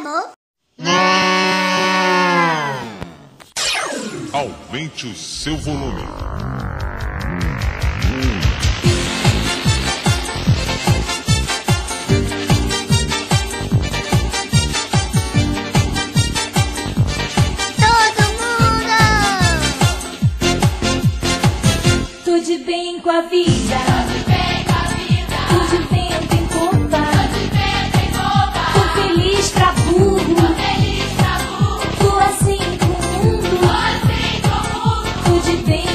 Acabou? Aumente o seu volume. Todo mundo! Tudo bem com a vida. de tempo.